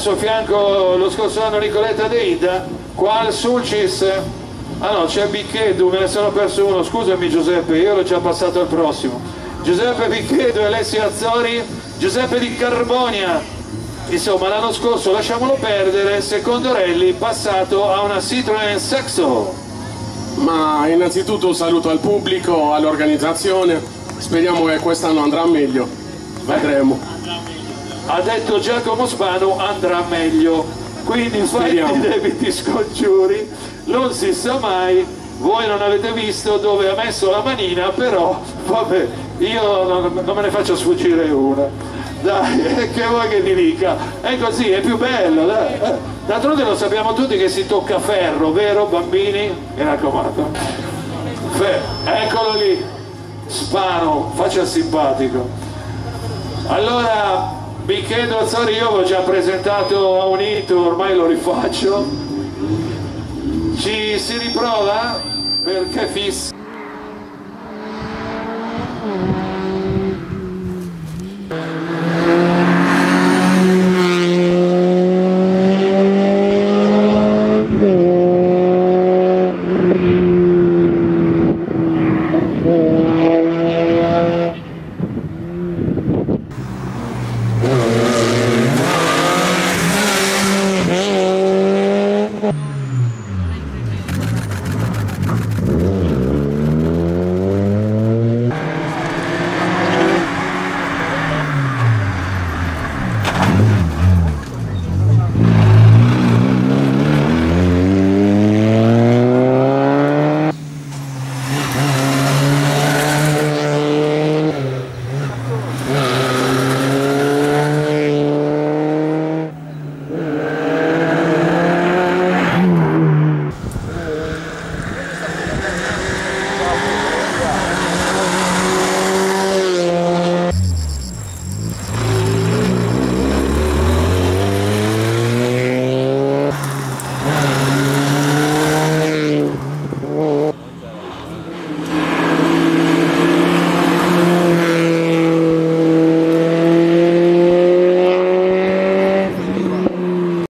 suo fianco lo scorso anno Nicoletta Deida, qua al Sulcis, ah no c'è Bicchedu, me ne sono perso uno, scusami Giuseppe, io l'ho già passato al prossimo. Giuseppe Bicchedu e Alessio Azzori, Giuseppe di Carbonia, insomma l'anno scorso lasciamolo perdere, secondo Relli passato a una Citroen Saxo. Ma innanzitutto un saluto al pubblico, all'organizzazione, speriamo che quest'anno andrà meglio, vedremo. Ha detto Giacomo Spano andrà meglio. Quindi fai Speriamo. i debiti scongiuri. Non si sa mai. Voi non avete visto dove ha messo la manina però vabbè io non, non me ne faccio sfuggire una. Dai che vuoi che ti dica? È così è più bello. Eh, d'altronde lo sappiamo tutti che si tocca ferro vero bambini? Mi raccomando. Fe- eccolo lì. Spano faccia il simpatico. Allora, Bicchedo Azzori io avevo già presentato a Unito, ormai lo rifaccio. Ci si riprova? Perché fissa.